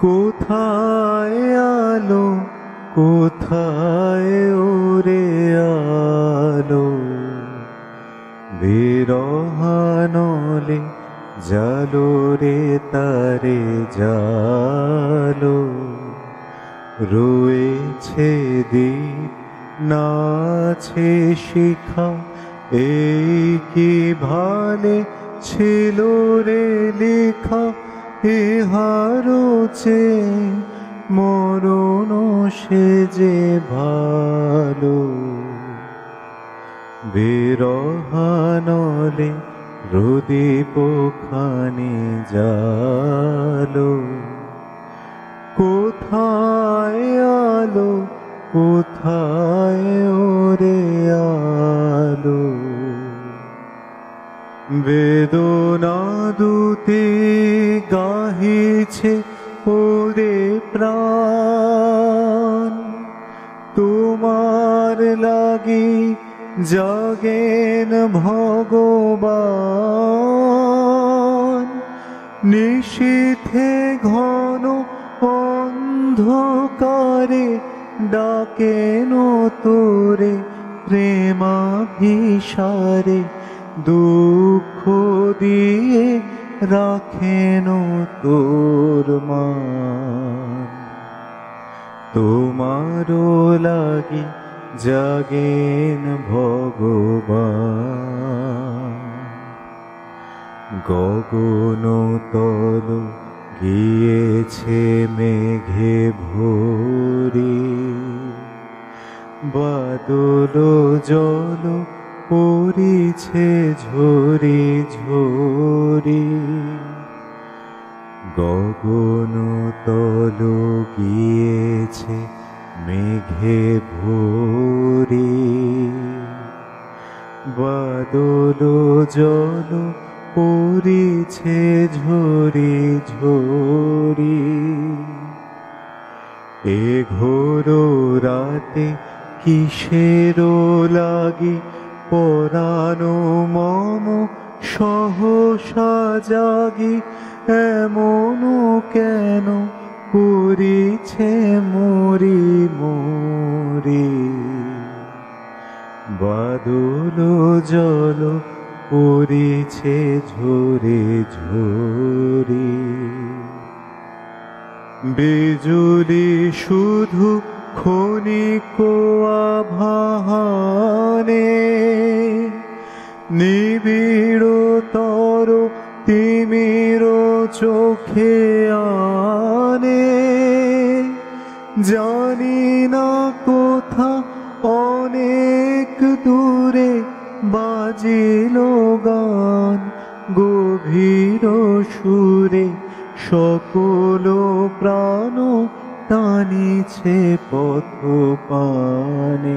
কোথায় আলো, কোথায় ওরে আলো? বিরহানলে জালো রে, তারে জালো। রয়েছে দ্বীপ নাছে শিখা, এই কি ভালে ছিল রে লেখা? ইহারোচে মরণ সে যে ভালো। বিরহানলে রুদীপ খানি জালো। কোথায় আলো কোথায় ওরে আলো? বেদনা দুতে গাহিছে ওরে প্রাণ। তোমার লাগি জাগেন ভগবান। নিশীথে ঘন অন্ধকারে ডাকেন তোরে প্রেমাভিসারে। দুঃখ দিয়ে রাখেন তোর মান। তোমারও লাগি জাগেন ভগবান। গগন তল গিয়েছে মেঘে ভরি। বাদল জল পড়িছে ঝরি ঝরি। গগন তল গিয়েছে মেঘে ভরি। বাদল জল পড়িছে ঝরি ঝরি। এ ঘোর রাতে কিসের লাগি পরানো মম সহসা জাগি এমন কেন করিছে মরি মরি বাদল জল পড়িছে ঝরে ঝরি বিজুলি শুধু ক্ষণিক আভানে নিবিড় তর, তিমির চোখে আনে। জানি না কোথা অনেক দূরে বাজিল গান, গভীর সুরে সকল প্রাণ টানিছে পথ পানে।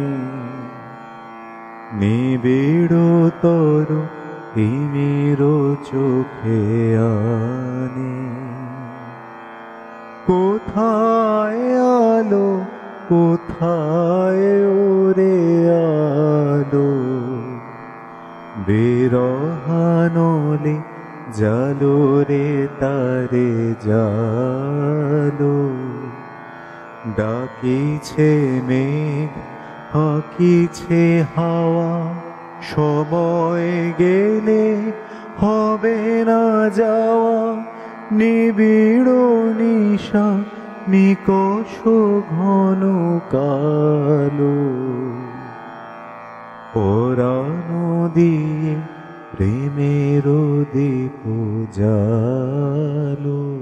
নিবিড় তর তিমির চোখে আনে। কোথায় আলো, কোথায় ওরে আলো? বিরহানলে জালো রে তারে জালো। ডাকিছে মেঘ, হাকিছে হাওয়া সময় গেলে হবে না যাওয়া, নিবিড় নিশা, নিকষ ঘন কালো। পরানো দিয়ে প্রেমের দীপ জালো